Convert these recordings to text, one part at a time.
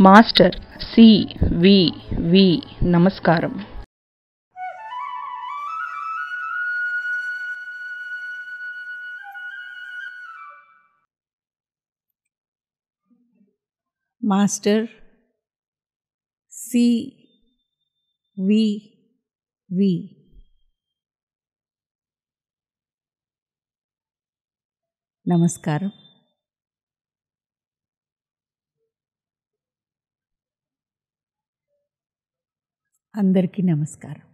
Master C వి వి నమస్కారం master C వి వి నమస్కారం అందరికీ నమస్కారం.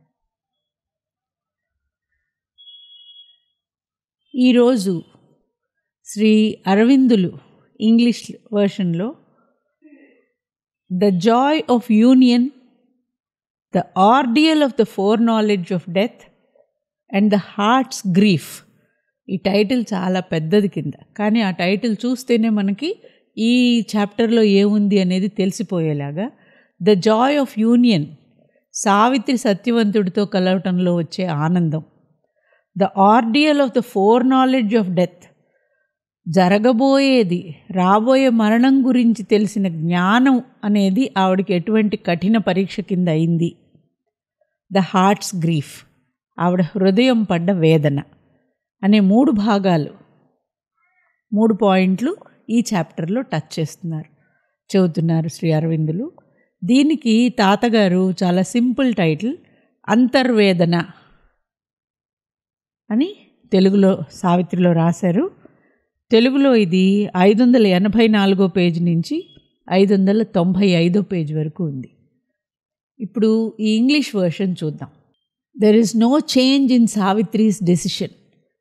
ఈరోజు శ్రీ అరవిందులు English వర్షన్లో joy of union the ordeal of the foreknowledge of death and the heart's grief. ఈ టైటిల్ చాలా పెద్దది కింద. కానీ ఆ టైటిల్ చూస్తేనే మనకి ఈ చాప్టర్లో ఏముంది అనేది తెలిసిపోయేలాగా the joy of union Savitri సత్యవంతుడితో కలవటంలో వచ్చే ఆనందం. The ordeal of the foreknowledge of death జరగబోయేది రాబోయే మరణం గురించి తెలిసిన జ్ఞానం అనేది ఆవిడకి ఎటువంటి కఠిన పరీక్ష కింద అయింది. ద హార్ట్స్ గ్రీఫ్ ఆవిడ హృదయం పడ్డ వేదన. అనే మూడు భాగాలు మూడు పాయింట్లు ఈ చాప్టర్లో టచ్ చేస్తున్నారు. చెబుతున్నారు శ్రీ అరవిందులు. దీనికి తాతగారు చాలా సింపుల్ టైటిల్ అంతర్వేదన అని తెలుగులో సావిత్రిలో రాశారు. తెలుగులో ఇది ఐదు వందల ఎనభై నాలుగో పేజ్ నుంచి ఐదు వందల తొంభై ఐదో పేజ్ వరకు ఉంది. ఇప్పుడు ఈ ఇంగ్లీష్ వర్షన్ చూద్దాం. There is no change in Savitri's decision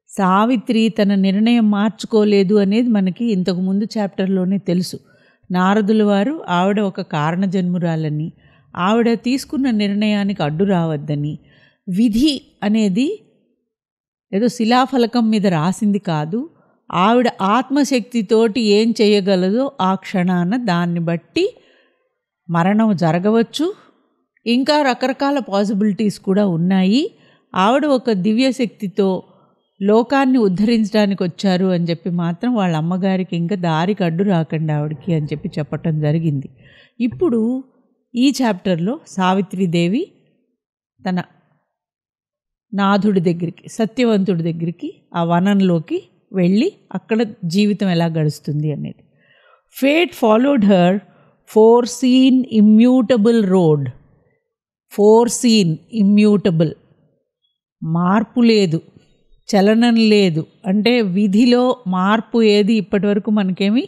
Savitri తన నిర్ణయం మార్చుకోలేదు అనేది మనకి ఇంతకుముందు చాప్టర్లోనే తెలుసు. నారదుల వారు ఆవిడ ఒక కారణజన్మురాలని ఆవిడ తీసుకున్న నిర్ణయానికి అడ్డు రావద్దని. విధి అనేది ఏదో శిలాఫలకం మీద రాసింది కాదు. ఆవిడ ఆత్మశక్తితోటి ఏం చేయగలదో ఆ క్షణాన దాన్ని బట్టి మరణం జరగవచ్చు. ఇంకా రకరకాల పాసిబిలిటీస్ కూడా ఉన్నాయి. ఆవిడ ఒక దివ్యశక్తితో లోకాన్ని ఉద్ధరించడానికి వచ్చారు అని చెప్పి మాత్రం వాళ్ళ అమ్మగారికి ఇంకా దారికి అడ్డు రాకండి ఆవిడకి అని చెప్పి చెప్పటం జరిగింది. ఇప్పుడు ఈ చాప్టర్లో సావిత్రిదేవి తన నాథుడి దగ్గరికి సత్యవంతుడి దగ్గరికి ఆ వనంలోకి వెళ్ళి అక్కడ జీవితం ఎలా గడుస్తుంది అనేది. Fate followed her foreseen immutable road. Foreseen immutable. మార్పు లేదు. చలనం లేదు. అంటే విధిలో మార్పు ఏది ఇప్పటివరకు మనకేమీ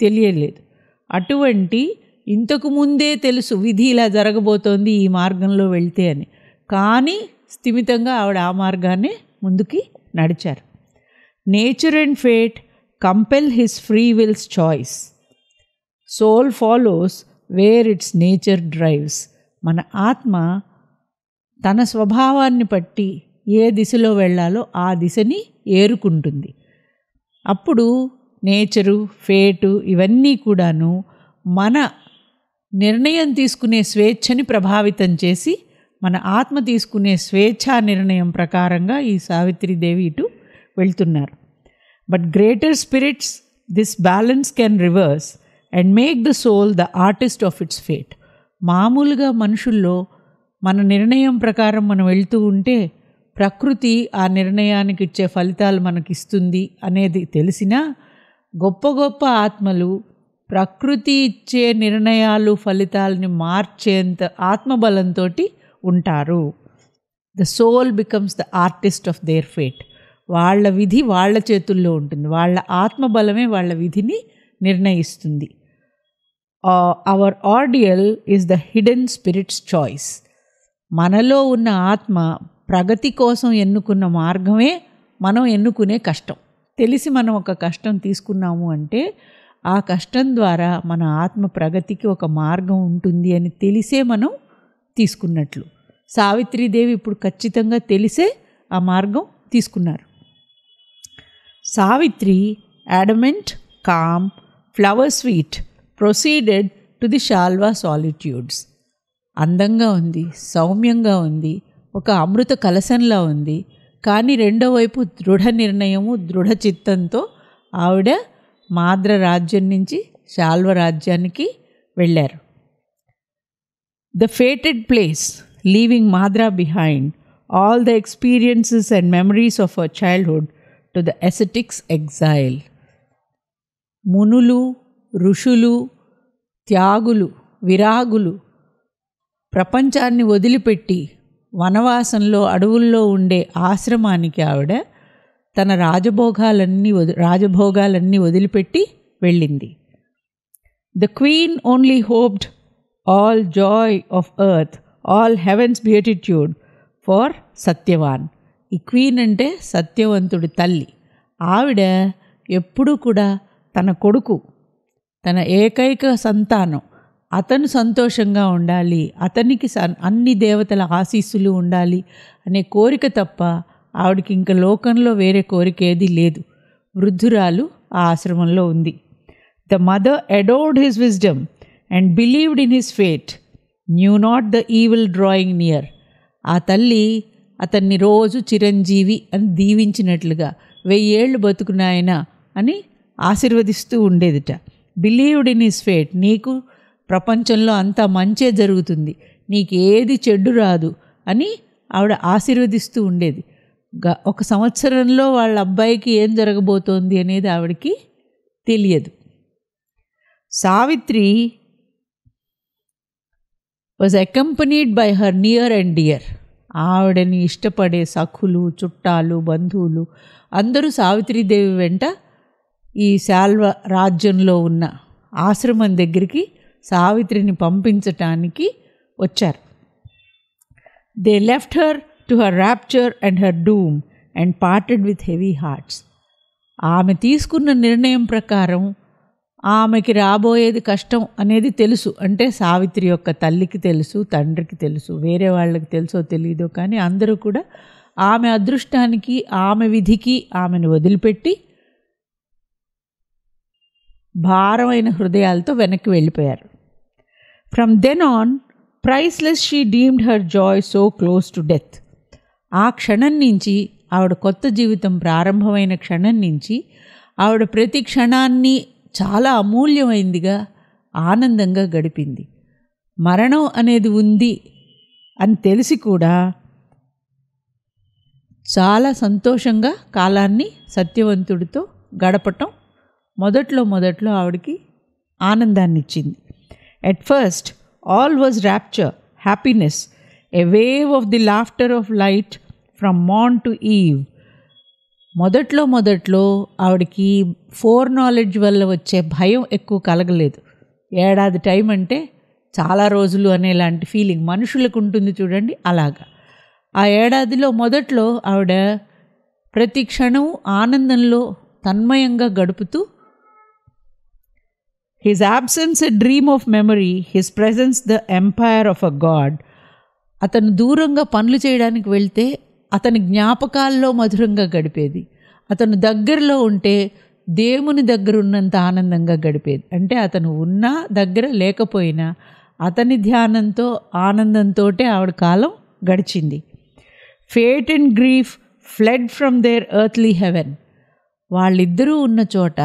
తెలియలేదు. అటువంటి ఇంతకు ముందే తెలుసు విధి ఇలా జరగబోతోంది ఈ మార్గంలో వెళ్తే అని. కానీ స్థిమితంగా ఆవిడ ఆ మార్గాన్ని ముందుకి నడిచారు. Nature and fate compel his free will's choice soul follows where its nature drives మన ఆత్మ తన స్వభావాన్ని బట్టి ఏ దిశలో వెళ్ళాలో ఆ దిశని ఏరుకుంటుంది. అప్పుడు నేచరు ఫేటు ఇవన్నీ కూడాను మన నిర్ణయం తీసుకునే స్వేచ్ఛని ప్రభావితం చేసి మన ఆత్మ తీసుకునే స్వేచ్ఛా నిర్ణయం ప్రకారంగా ఈ సావిత్రిదేవి ఇటు వెళ్తున్నారు. But greater spirits this balance can reverse and make the soul the artist of its fate మామూలుగా మనుషుల్లో మన నిర్ణయం ప్రకారం మనం వెళ్తూ ఉంటే ప్రకృతి ఆ నిర్ణయానికి ఇచ్చే ఫలితాలు మనకిస్తుంది అనేది తెలిసినా గొప్ప గొప్ప ఆత్మలు ప్రకృతి ఇచ్చే నిర్ణయాలు ఫలితాలని మార్చేంత ఆత్మబలంతో ఉంటారు. The soul becomes the artist of their fate వాళ్ళ విధి వాళ్ళ చేతుల్లో ఉంటుంది. వాళ్ళ ఆత్మబలమే వాళ్ళ విధిని నిర్ణయిస్తుంది. Our ordeal is the hidden spirit's choice మనలో ఉన్న ఆత్మ ప్రగతి కోసం ఎన్నుకున్న మార్గమే మనం ఎన్నుకునే కష్టం. తెలిసి మనం ఒక కష్టం తీసుకున్నాము అంటే ఆ కష్టం ద్వారా మన ఆత్మ ప్రగతికి ఒక మార్గం ఉంటుంది అని తెలిసే మనం తీసుకున్నట్లు. సావిత్రీదేవి ఇప్పుడు ఖచ్చితంగా తెలిసే ఆ మార్గం తీసుకున్నారు. Savitri adamant calm flower sweet proceeded to the Shalwa solitudes. అందంగా ఉంది సౌమ్యంగా ఉంది ఒక అమృత కలశంలా ఉంది. కానీ రెండో వైపు దృఢ నిర్ణయము దృఢ చిత్తంతో ఆవిడ మాద్ర రాజ్యం నుంచి శాల్వ రాజ్యానికి వెళ్ళారు. The fated place leaving Madra behind all the experiences and memories of a childhood to the ascetic's exile మునులు ఋషులు త్యాగులు విరాగులు ప్రపంచాన్ని వదిలిపెట్టి వనవాసంలో అడవుల్లో ఉండే ఆశ్రమానికి ఆవిడ తన రాజభోగాలన్నీ వది రాజభోగాలన్నీ వదిలిపెట్టి వెళ్ళింది. The queen only hoped all joy of earth all heaven's beatitude for Satyavan. ఈ క్వీన్ అంటే సత్యవంతుడి తల్లి. ఆవిడ ఎప్పుడూ కూడా తన కొడుకు తన ఏకైక సంతానం అతను సంతోషంగా ఉండాలి అతనికి అన్ని దేవతల ఆశీస్సులు ఉండాలి అనే కోరిక తప్ప ఆవిడకి ఇంక లోకంలో వేరే కోరిక ఏది లేదు. వృద్ధురాలు ఆ ఆశ్రమంలో ఉంది. The mother adored his wisdom and believed in his fate knew not the evil drawing near ఆ తల్లి అతన్ని రోజు చిరంజీవి అని దీవించినట్లుగా వెయ్యేళ్ళు బతుకునాయన అని ఆశీర్వదిస్తూ ఉండేదిట. బిలీవ్డ్ ఇన్ హిస్ ఫేట్ నీకు ప్రపంచంలో అంతా మంచే జరుగుతుంది. నీకు ఏది చెడ్డు రాదు అని ఆవిడ ఆశీర్వదిస్తూ ఉండేది. గ ఒక సంవత్సరంలో వాళ్ళ అబ్బాయికి ఏం జరగబోతోంది అనేది ఆవిడకి తెలియదు. Savitri was accompanied by her near and dear ఆవిడని ఇష్టపడే సఖులు చుట్టాలు బంధువులు అందరూ సావిత్రీదేవి వెంట ఈ శాల్వ రాజ్యంలో ఉన్న ఆశ్రమం దగ్గరికి సావిత్రిని పంపించటానికి వచ్చారు. They left her to her rapture and her doom and parted with heavy hearts ఆమె తీసుకున్న నిర్ణయం ప్రకారం ఆమెకి రాబోయేది కష్టం అనేది తెలుసు. అంటే సావిత్రి యొక్క తల్లికి తెలుసు తండ్రికి తెలుసు వేరే వాళ్ళకి తెలుసో తెలియదో కానీ అందరూ కూడా ఆమె అదృష్టానికి ఆమె విధికి ఆమెను వదిలిపెట్టి భారమైన హృదయాలతో వెనక్కి వెళ్ళిపోయారు. From then on priceless she deemed her joy so close to death ఆ క్షణం నుంచి ఆవిడ కొత్త జీవితం ప్రారంభమైన క్షణం నుంచి ఆవిడ ప్రతి క్షణాన్ని చాలా అమూల్యమైందిగా ఆనందంగా గడిపింది. మరణం అనేది ఉంది అని తెలిసి కూడా చాలా సంతోషంగా కాలాన్ని సత్యవంతుడితో గడపటం మొదట్లో మొదట్లో ఆవిడకి ఆనందాన్ని ఇచ్చింది at first all was rapture happiness a wave of the laughter of light from morn to eve మొదట్లో మొదట్లో ఆవిడకి ఫోర్ నాలెడ్జ్ వల్ల వచ్చే భయం ఎక్కువ కలగలేదు. ఏడాది టైం అంటే చాలా రోజులు అనేలాంటి ఫీలింగ్ మనుషులకు ఉంటుంది చూడండి అలాగా. ఆ ఏడాదిలో మొదట్లో ఆవిడ ప్రతి క్షణం ఆనందంలో తన్మయంగా గడుపుతూ his absence a dream of memory his presence the empire of a god అతను దూరంగా పనులు చేయడానికి వెళ్తే అతని జ్ఞాపకాల్లో మధురంగా గడిపేది. అతను దగ్గరలో ఉంటే దేవుని దగ్గర ఉన్నంత ఆనందంగా గడిపేది. అంటే అతను ఉన్నా దగ్గర లేకపోయినా అతని ధ్యానంతో ఆనందంతో ఆవిడ కాలం గడిచింది. Fate and grief fled from their earthly heaven వాళ్ళిద్దరూ ఉన్న చోట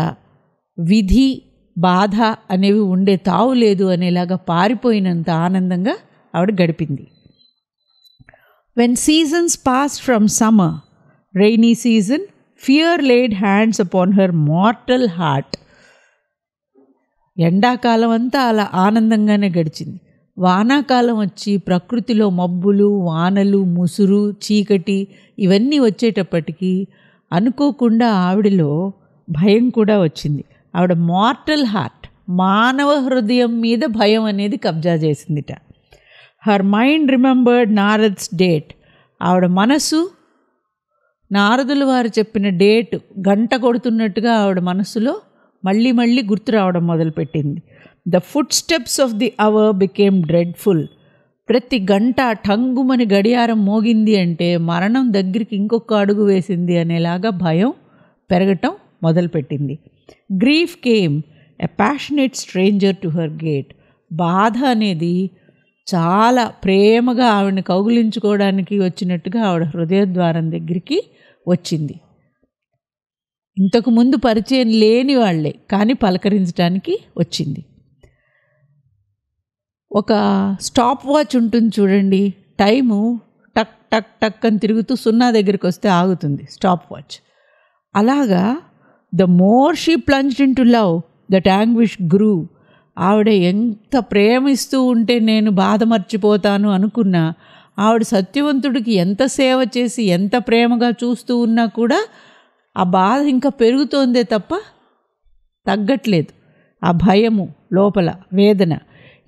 విధి బాధ అనేవి ఉండే తావు లేదు అనేలాగా పారిపోయినంత ఆనందంగా ఆవిడ గడిపింది. When seasons pass from summer rainy season fear laid hands upon her mortal heart ఎండాకాలం అంతా అలా ఆనందంగానే గడిచింది. వానాకాలం వచ్చి ప్రకృతిలో మబ్బులు వానలు ముసురు చీకటి ఇవన్నీ వచ్చేటప్పటికీ అనుకోకుండా ఆవిడలో భయం కూడా వచ్చింది. ఆవిడ మార్టల్ హార్ట్ మానవ హృదయం మీద భయం అనేది కబ్జా చేసిందిట. Her mind remembered Narad's date ఆవిడ మనసు నారదులు వారు చెప్పిన డేట్ గంట కొడుతున్నట్టుగా ఆవిడ మనసులో మళ్ళీ మళ్ళీ గుర్తు రావడం మొదలుపెట్టింది. The footsteps of the hour became dreadful ప్రతి గంట టంగుమని గడియారం మోగింది అంటే మరణం దగ్గరికి ఇంకొక అడుగు వేసింది అనేలాగా భయం పెరగటం మొదలుపెట్టింది. Grief came a passionate stranger to her gate. బాధ అనేది చాలా ప్రేమగా ఆవిడని కౌగులించుకోవడానికి వచ్చినట్టుగా ఆవిడ హృదయద్వారం దగ్గరికి వచ్చింది. ఇంతకు ముందు పరిచయం లేని వాళ్ళే కానీ పలకరించడానికి వచ్చింది. ఒక స్టాప్ వాచ్ ఉంటుంది చూడండి టైము టక్ టక్ టక్ అని తిరుగుతూ సున్నా దగ్గరికి వస్తే ఆగుతుంది స్టాప్ వాచ్. అలాగా the more she plunged into love that anguish grew ఆవిడ ఎంత ప్రేమిస్తూ ఉంటే నేను బాధ మర్చిపోతాను అనుకున్నా. ఆవిడ సత్యవంతుడికి ఎంత సేవ చేసి ఎంత ప్రేమగా చూస్తూ ఉన్నా కూడా ఆ బాధ ఇంకా పెరుగుతోందే తప్ప తగ్గట్లేదు. ఆ భయము లోపల వేదన.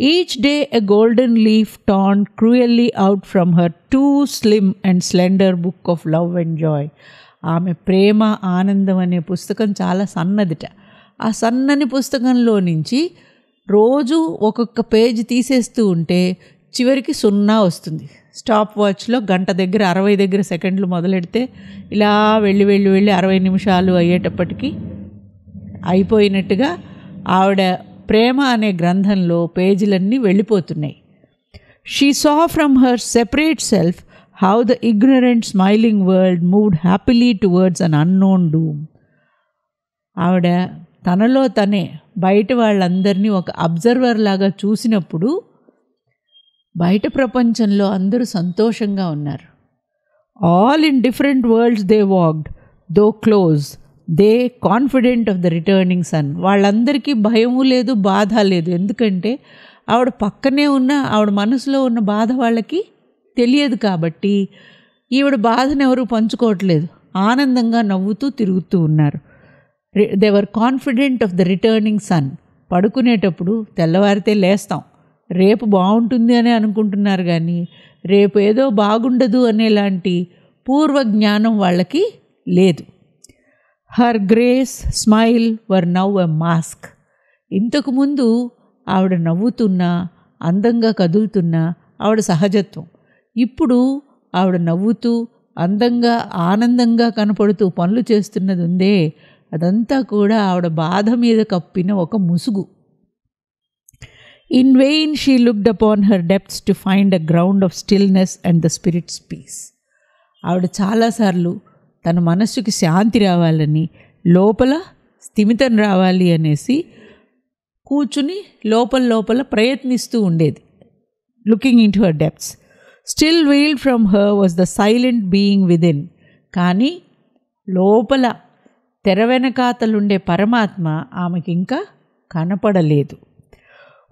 Each day a golden leaf torn cruelly out from her too slim and slender book of love and joy ఆమె ప్రేమ ఆనందం అనే పుస్తకం చాలా సన్నదిట. ఆ సన్నని పుస్తకంలో నుంచి రోజు ఒక్కొక్క పేజ్ తీసేస్తూ ఉంటే చివరికి సున్నా వస్తుంది. స్టాప్ వాచ్లో గంట దగ్గర అరవై దగ్గర సెకండ్లు మొదలెడితే ఇలా వెళ్ళి వెళ్ళి వెళ్ళి అరవై నిమిషాలు అయ్యేటప్పటికి అయిపోయినట్టుగా ఆవిడ ప్రేమ అనే గ్రంథంలో పేజీలన్నీ వెళ్ళిపోతున్నాయి. She saw from her separate self how the ignorant smiling world moved happily towards an unknown doom ఆవిడ తనలో తనే బయట వాళ్ళందరినీ ఒక అబ్జర్వర్ లాగా చూసినప్పుడు బయట ప్రపంచంలో అందరూ సంతోషంగా ఉన్నారు. All in different worlds they walked though close they confident of the returning sun వాళ్ళందరికీ భయము లేదు బాధ లేదు. ఎందుకంటే ఆవిడ పక్కనే ఉన్న ఆవిడ మనసులో ఉన్న బాధ వాళ్ళకి తెలియదు కాబట్టి ఈవిడ బాధను ఎవరు పంచుకోవట్లేదు. ఆనందంగా నవ్వుతూ తిరుగుతూ ఉన్నారు. They were confident of the returning sun పడుకునేటప్పుడు తెల్లవారితే లేస్తాం. రేపు బాగుంటుంది అని అనుకుంటున్నారు కానీ రేపు ఏదో బాగుండదు అనేలాంటి పూర్వ జ్ఞానం వాళ్ళకి లేదు. Her grace smile were now a mask ఇంతకుముందు ఆవిడ నవ్వుతున్నా అందంగా కదులుతున్నా ఆవిడ సహజత్వం. ఇప్పుడు ఆవిడ నవ్వుతూ అందంగా ఆనందంగా కనపడుతూ పనులు చేస్తున్నది ఉందే అదంతా కూడా ఆవిడ బాధ మీద కప్పిన ఒక ముసుగు. In vain she looked upon her depths to find a ground of stillness and the spirit's peace ఆవిడ చాలాసార్లు తన మనస్సుకి శాంతి రావాలని లోపల స్థిమితం రావాలి అనేసి కూర్చుని లోపల లోపల ప్రయత్నిస్తూ ఉండేది. Looking into her depths still veiled from her was the silent being within కానీ లోపల తెర వెనకాతలుండే పరమాత్మ ఆమెకి ఇంకా కనపడలేదు.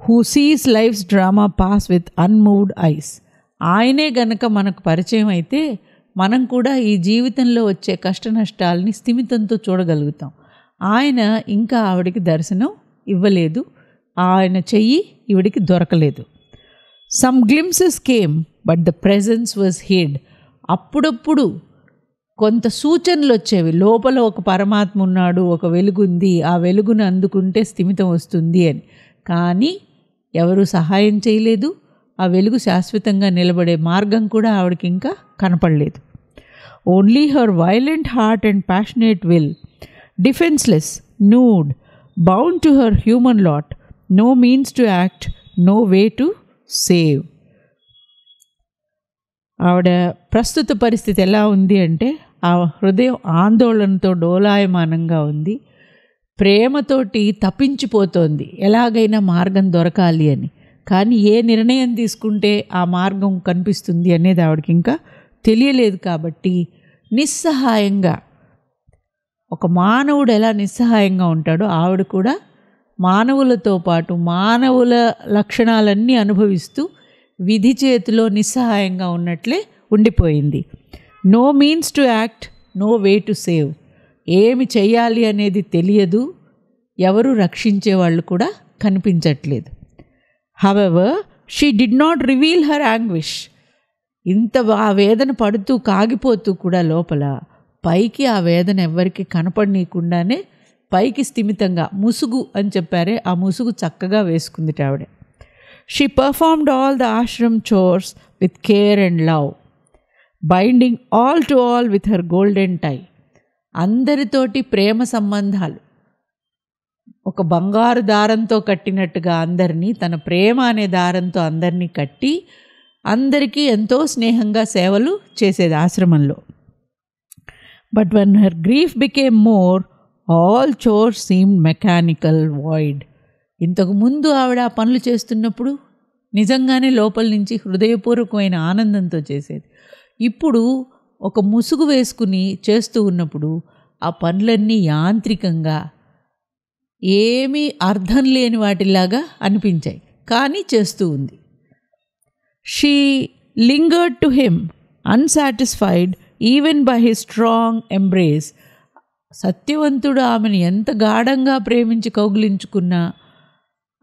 Who sees life's drama pass with unmoved eyes ఆయనే గనక మనకు పరిచయం అయితే మనం కూడా ఈ జీవితంలో వచ్చే కష్ట నష్టాలని స్థిమితంతో చూడగలుగుతాం. ఆయన ఇంకా ఆవిడికి దర్శనం ఇవ్వలేదు. ఆయన చెయ్యి ఈవిడికి దొరకలేదు. Some glimpses came but the presence was hid అప్పుడప్పుడు కొంత సూచనలు వచ్చేవి. లోపల ఒక పరమాత్మ ఉన్నాడు ఒక వెలుగుంది ఆ వెలుగును అందుకుంటే స్థిమితం వస్తుంది అని. కానీ ఎవరు సహాయం చేయలేదు. ఆ వెలుగు శాశ్వతంగా నిలబడే మార్గం కూడా ఆవిడకి ఇంకా కనపడలేదు. Only her violent heart and passionate will defenceless nude bound to her human lot no means to act no way to save ఆవిడ ప్రస్తుత పరిస్థితి ఎలా ఉంది అంటే ఆ హృదయం ఆందోళనతో డోలాయమానంగా ఉంది. ప్రేమతోటి తప్పించిపోతోంది. ఎలాగైనా మార్గం దొరకాలి అని. కానీ ఏ నిర్ణయం తీసుకుంటే ఆ మార్గం కనిపిస్తుంది అనేది ఆవిడకి ఇంకా తెలియలేదు కాబట్టి నిస్సహాయంగా ఒక మానవుడు ఎలా నిస్సహాయంగా ఉంటాడో ఆవిడ కూడా మానవులతో పాటు మానవుల లక్షణాలన్నీ అనుభవిస్తూ విధి చేతిలో నిస్సహాయంగా ఉన్నట్లే ఉండిపోయింది. No means to act no way to save ఏమి చేయాలి అనేది తెలియదు ఎవరు రక్షించే వాళ్ళు కూడా కనిపించట్లేదు. However she did not reveal her anguish ఇంత ఆ వేదన పడుతూ కాగిపోతూ కూడా లోపల పైకి ఆ వేదన ఎవ్వరికి కనపడనీయకుండానే పైకి స్థిమితంగా ముసుగు అని చెప్పారే ఆ ముసుగు చక్కగా వేసుకుంది ఆవిడ. She performed all the ashram chores with care and love binding all to all with her golden tie అందరితోటి ప్రేమ సంబంధాలు. ఒక బంగారు దారంతో కట్టినట్టుగా అందరినీ తన ప్రేమ అనే దారంతో అందరినీ కట్టి అందరికీ ఎంతో స్నేహంగా సేవలు చేసేది ఆశ్రమంలో. But one her grief became more all chores seem mechanical void ఇంతకుముందు ఆవిడ ఆ పనులు చేస్తున్నప్పుడు నిజంగానే లోపల నుంచి హృదయపూర్వకమైన ఆనందంతో చేసేది. ఇప్పుడు ఒక ముసుగు వేసుకుని చేస్తూ ఉన్నప్పుడు ఆ పనులన్నీ యాంత్రికంగా ఏమీ అర్థం లేని వాటిలాగా అనిపించాయి. కానీ చేస్తూ ఉంది. She lingered to him unsatisfied even by he strong embrace సత్యవంతుడు ఆమెను ఎంత గాఢంగా ప్రేమించి కౌగిలించుకున్నా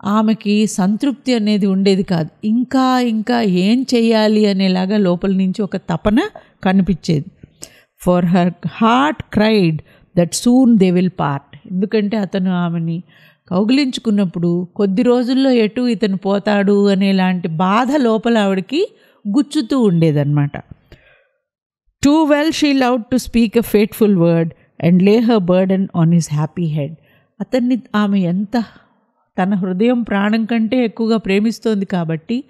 ఆమెకి సంతృప్తి అనేది ఉండేది కాదు. ఇంకా ఇంకా ఏం చేయాలి అనేలాగా లోపల నుంచి ఒక తపన కనిపించేది. For her heart cried that soon they will part ఎందుకంటే అతను ఆమెని కౌగిలించుకున్నప్పుడు కొద్ది రోజుల్లో ఎటు ఇతను పోతాడు అనేలాంటి బాధ లోపల ఆవిడకి గుచ్చుతూ ఉండేదన్నమాట. Too well she love to speak a fateful word and lay her burden on his happy head అతన్ని ఆమె ఎంత తన హృదయం ప్రాణం కంటే ఎక్కువగా ప్రేమిస్తోంది కాబట్టి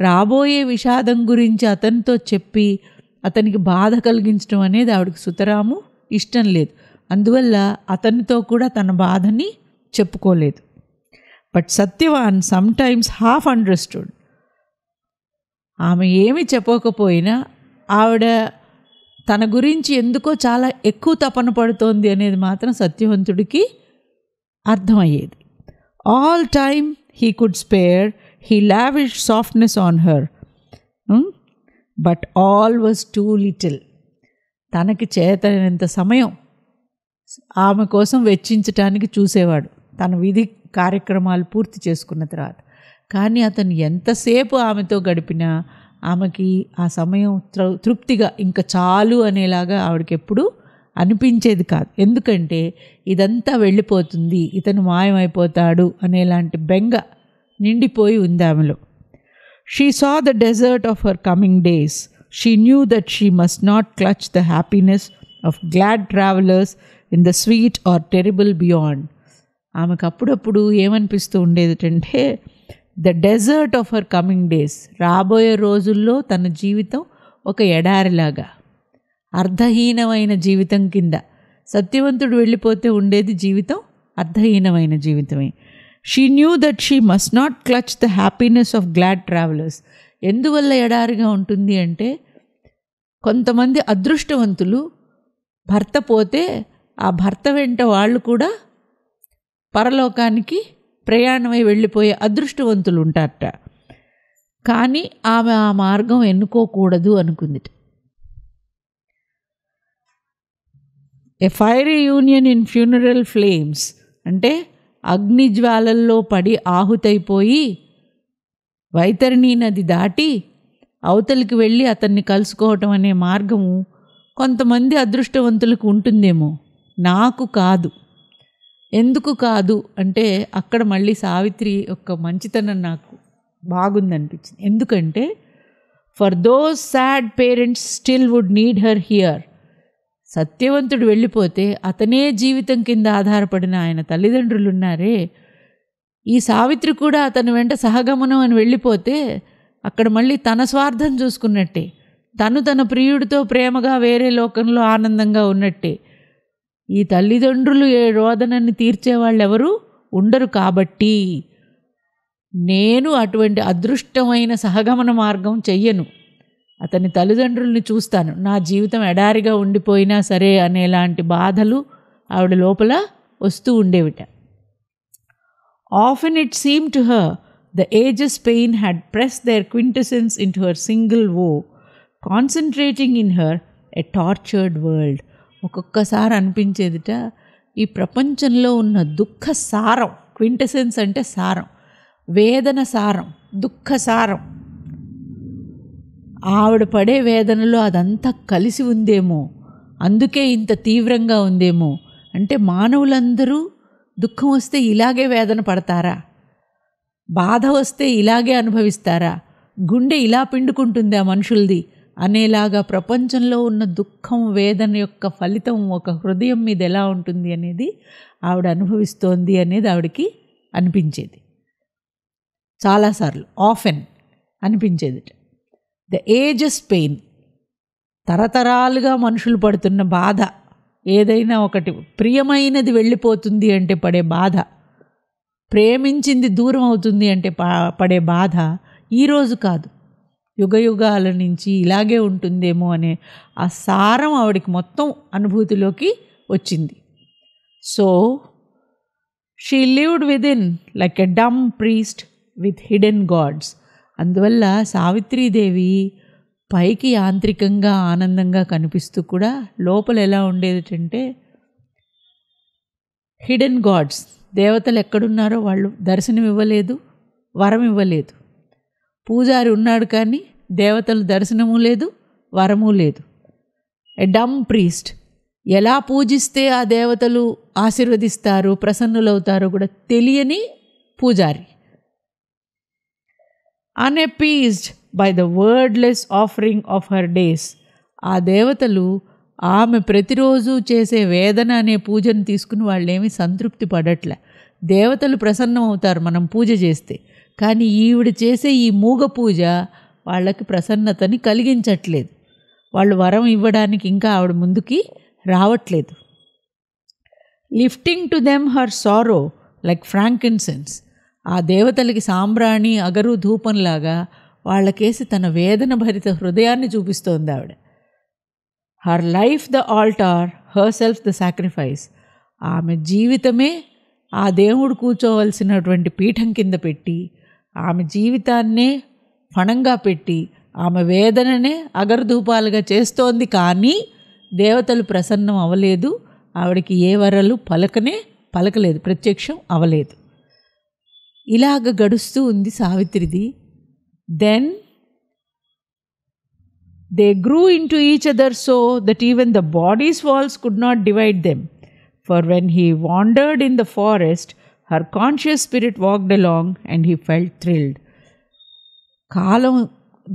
రాబోయే విషాదం గురించి అతనితో చెప్పి అతనికి బాధ కలిగించడం అనేది ఆవిడకి సుతరాము ఇష్టం లేదు. అందువల్ల అతనితో కూడా తన బాధని చెప్పుకోలేదు. But Satyavan sometimes half understood. ఆమె ఏమి చెప్పకపోయినా ఆవిడ తన గురించి ఎందుకో చాలా ఎక్కువ తపన పడుతోంది అనేది మాత్రం సత్యవంతుడికి అర్థమయ్యేది. All time he could spare he lavish softness on her but all was too little తనకి చేతనంత సమయం ఆమె కోసం వెచ్చించటానికి చూసేవాడు. తన విధి కార్యక్రమాలు పూర్తి చేసుకున్న తర్వాత. కానీ అతను ఎంతసేపు ఆమెతో గడిపినా ఆమెకి ఆ సమయం త్ర- తృప్తిగా ఇంకా చాలు అనేలాగా ఆవిడకి ఎప్పుడు అనిపించేది కాదు. ఎందుకంటే ఇదంతా వెళ్ళిపోతుంది ఇతను మాయమైపోతాడు అనేలాంటి బెంగ నిండిపోయి ఉంది ఆమెలో. She saw the desert of her coming days she knew that she must not clutch the happiness of glad travellers in the sweet or terrible beyond ఆమెకు అప్పుడప్పుడు ఏమనిపిస్తూ ఉండేదంటే the desert of her coming days రాబోయే రోజుల్లో తన జీవితం ఒక ఎడారిలాగా అర్థహీనమైన జీవితం కింద. సత్యవంతుడు వెళ్ళిపోతే ఉండేది జీవితం అర్థహీనమైన జీవితమే. She knew that she must not clutch the happiness of glad travellers ఎందువల్ల ఎడారిగా ఉంటుంది అంటే కొంతమంది అదృష్టవంతులు భర్త పోతే ఆ భర్త వెంట వాళ్ళు కూడా పరలోకానికి ప్రయాణమై వెళ్ళిపోయే అదృష్టవంతులు ఉంటారట. కానీ ఆమె ఆ మార్గం ఎన్నుకోకూడదు అనుకుంది a fiery union in funeral flames అంటే అగ్ని జ్వాలల్లో పడి ఆహుతైపోయి వైతరణి నది దాటి అవతలికి వెళ్ళి అతన్ని కలుసుకోవటం అనే మార్గము కొంతమంది అదృష్టవంతులకు ఉంటుందేమో. నాకు కాదు. ఎందుకు కాదు? అంటే అక్కడ మళ్ళీ సావిత్రి యొక్క మంచితనం నాకు బాగుందనిపించింది. ఎందుకంటే for those sad parents still would need her here సత్యవంతుడు వెళ్ళిపోతే అతనే జీవితం కింద ఆధారపడిన ఆయన తల్లిదండ్రులు ఉన్నారే ఈ సావిత్రి కూడా అతని వెంట సహగమనం అని వెళ్ళిపోతే అక్కడ మళ్ళీ తన స్వార్థం చూసుకున్నట్టే. తను తన ప్రియుడితో ప్రేమగా వేరే లోకంలో ఆనందంగా ఉన్నట్టే. ఈ తల్లిదండ్రులు ఏ రోదనని తీర్చేవాళ్ళు ఎవరు ఉండరు కాబట్టి నేను అటువంటి అదృష్టమైన సహగమన మార్గం చెయ్యను. అతని తల్లిదండ్రుల్ని చూస్తాను. నా జీవితం ఎడారిగా ఉండిపోయినా సరే అనేలాంటి బాధలు ఆవిడ లోపల వస్తూ ఉండేవిట. Often it seem to her the ages pain had press their quintessence into her single woe concentrating in her a tortured world ఒక్కొక్కసారి అనిపించేదిట ఈ ప్రపంచంలో ఉన్న దుఃఖ సారం క్వింటసెన్స్ అంటే సారం వేదన సారం దుఃఖ సారం ఆవిడ పడే వేదనలో అదంతా కలిసి ఉందేమో. అందుకే ఇంత తీవ్రంగా ఉందేమో. అంటే మానవులందరూ దుఃఖం వస్తే ఇలాగే వేదన పడతారా? బాధ వస్తే ఇలాగే అనుభవిస్తారా? గుండె ఇలా పిండుకుంటుందా మనుషులది? అనేలాగా ప్రపంచంలో ఉన్న దుఃఖం వేదన యొక్క ఫలితం ఒక హృదయం మీద ఎలా ఉంటుంది అనేది ఆవిడ అనుభవిస్తోంది అనేది ఆవిడకి అనిపించేది. చాలాసార్లు ఆఫెన్ అనిపించేది ద ఏజెస్ పెయిన్ తరతరాలుగా మనుషులు పడుతున్న బాధ ఏదైనా ఒకటి ప్రియమైనది వెళ్ళిపోతుంది అంటే పడే బాధ. ప్రేమించింది దూరం అవుతుంది అంటే పా పడే బాధ ఈరోజు కాదు. యుగ యుగాల నుంచి ఇలాగే ఉంటుందేమో అనే ఆ సారం ఆవిడికి మొత్తం అనుభూతిలోకి వచ్చింది. So she lived within like a dumb priest with hidden gods అందువల్ల సావిత్రీదేవి పైకి యాంత్రికంగా ఆనందంగా కనిపిస్తూ కూడా లోపల ఎలా ఉండేదంటే హిడెన్ గాడ్స్ దేవతలు ఎక్కడున్నారో వాళ్ళు దర్శనం ఇవ్వలేదు వరం ఇవ్వలేదు. పూజారి ఉన్నాడు కానీ దేవతలు దర్శనము లేదు వరము లేదు. ఎ డమ్ ప్రీస్ట్ ఎలా పూజిస్తే ఆ దేవతలు ఆశీర్వదిస్తారు ప్రసన్నులవుతారో కూడా తెలియని పూజారి. Unappeased by the wordless offering of her days ఆ దేవతలు ఆమె ప్రతిరోజు చేసే వేదన అనే పూజను తీసుకుని వాళ్ళేమీ సంతృప్తి పడట్లే. దేవతలు ప్రసన్నం అవుతారు మనం పూజ చేస్తే. కానీ ఈవిడ చేసే ఈ మూగ పూజ వాళ్ళకి ప్రసన్నతని కలిగించట్లేదు. వాళ్ళు వరం ఇవ్వడానికి ఇంకా ఆవిడ ముందుకి రావట్లేదు. Lifting to them her sorrow like frankincense ఆ దేవతలకి సాంబ్రాణి అగరు ధూపంలాగా వాళ్ళకేసి తన వేదన భరిత హృదయాన్ని చూపిస్తోంది ఆవిడ. Her life the altar her self the sacrifice ఆమె జీవితమే ఆ దేవుడు కూర్చోవలసినటువంటి పీఠం కింద పెట్టి ఆమె జీవితాన్నే ఫణంగా పెట్టి ఆమె వేదననే అగరధూపాలుగా చేస్తోంది కానీ దేవతలు ప్రసన్నం అవ్వలేదు. ఆవిడకి ఏ వరలు పలకనే పలకలేదు ప్రత్యక్షం అవ్వలేదు. ఇలాగ గడుస్తూ ఉంది సావిత్రిది. Then they grew into each other so that even the bodies walls could not divide them for when he wandered in the forest her conscious spirit walked along and he felt thrilled కాలం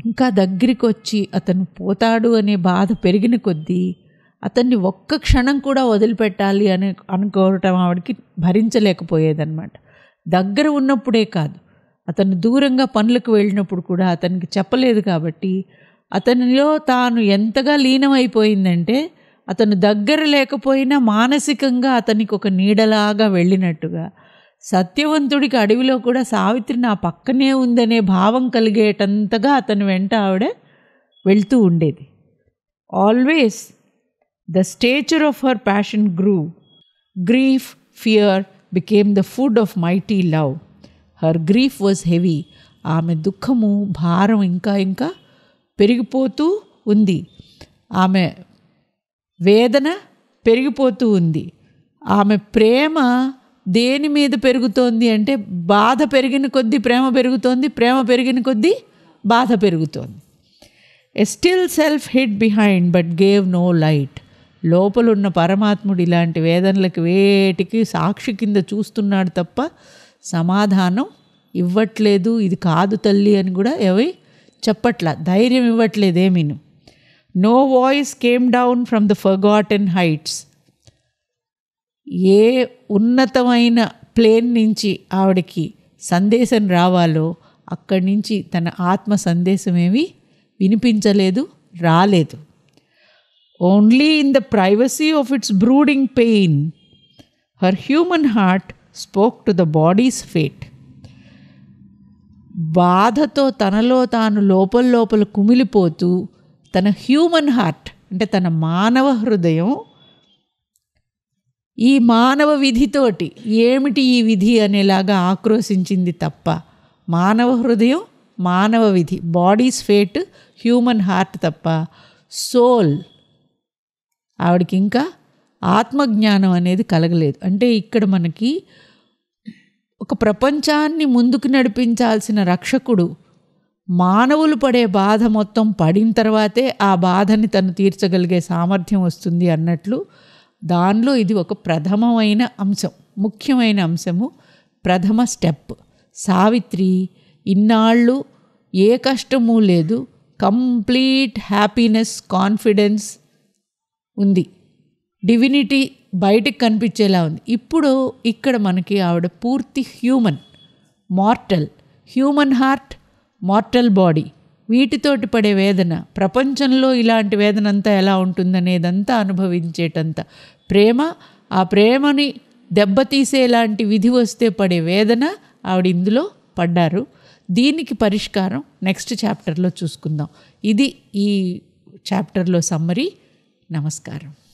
ఇంకా దగ్గరికి వచ్చి అతను పోతాడు అనే బాధ పెరిగిన కొద్దీ అతన్ని ఒక్క క్షణం కూడా వదిలిపెట్టాలి అని అనుకోవటం ఆవిడకి భరించలేకపోయేదన్నమాట. దగ్గర ఉన్నప్పుడే కాదు. అతను దూరంగా పనులకు వెళ్ళినప్పుడు కూడా అతనికి చెప్పలేదు కాబట్టి అతనిలో తాను ఎంతగా లీనమైపోయిందంటే అతను దగ్గర లేకపోయినా మానసికంగా అతనికి ఒక నీడలాగా వెళ్ళినట్టుగా సత్యవంతుడికి అడవిలో కూడా సావిత్రి నా పక్కనే ఉందనే భావం కలిగేటంతగా అతని వెంట ఆవిడ వెళ్తూ ఉండేది. Always the stature of her passion grew grief fear became the food of mighty love her grief was heavy ఆమె దుఃఖము భారం ఇంకా ఇంకా పెరిగిపోతూ ఉంది. ఆమె వేదన పెరిగిపోతూ ఉంది. ఆమె ప్రేమ దేని మీద పెరుగుతోంది అంటే బాధ పెరిగిన కొద్దీ ప్రేమ పెరుగుతోంది ప్రేమ పెరిగిన కొద్దీ బాధ పెరుగుతోంది. A still self hid behind but gave no light లోపలున్న పరమాత్ముడు ఇలాంటి వేదనలకు వేటికి సాక్షి కింద చూస్తున్నాడు తప్ప సమాధానం ఇవ్వట్లేదు. ఇది కాదు తల్లి అని కూడా ఏవి చెప్పట్లా. ధైర్యం ఇవ్వట్లేదేమీను no voice came down from the forgotten heights ఏ ఉన్నతమైన ప్లేన్ నుంచి ఆవిడకి సందేశం రావాలో అక్కడి నుంచి తన ఆత్మ సందేశం ఏమీ వినిపించలేదు రాలేదు. Only in the privacy of its brooding pain her human heart spoke to the bodies fate బాధతో తనలో తాను లోపల లోపల కుమిలిపోతూ తన హ్యూమన్ హార్ట్ అంటే తన మానవ హృదయం ఈ మానవ విధితోటి ఏమిటి ఈ విధి అనేలాగా ఆక్రోశించింది తప్ప మానవ హృదయం మానవ విధి బాడీస్ ఫేట్ హ్యూమన్ హార్ట్ తప్ప సోల్ ఆవిడకి ఇంకా ఆత్మజ్ఞానం అనేది కలగలేదు. అంటే ఇక్కడ మనకి ఒక ప్రపంచాన్ని ముందుకు నడిపించాల్సిన రక్షకుడు మానవులు పడే బాధ మొత్తం పడిన తర్వాతే ఆ బాధని తను తీర్చగలిగే సామర్థ్యం వస్తుంది అన్నట్లు దానిలో ఇది ఒక ప్రథమమైన అంశం ముఖ్యమైన అంశము ప్రథమ స్టెప్. సావిత్రి ఇన్నాళ్ళు ఏ కష్టము లేదు కంప్లీట్ హ్యాపీనెస్ కాన్ఫిడెన్స్ ఉంది. డివినిటీ బయటికి కనిపించేలా ఉంది. ఇప్పుడు ఇక్కడ మనకి ఆవిడ పూర్తి human mortal human heart mortal body వీటితోటి పడే వేదన ప్రపంచంలో ఇలాంటి వేదన అంతా ఎలా ఉంటుందనేదంతా అనుభవించేటంత ప్రేమ ఆ ప్రేమని దెబ్బతీసేలాంటి విధి వస్తే పడే వేదన ఆవిడ ఇందులో పడ్డారు. దీనికి పరిష్కారం నెక్స్ట్ చాప్టర్లో చూసుకుందాం. ఇది ఈ చాప్టర్లో సమ్మరీ. నమస్కారం.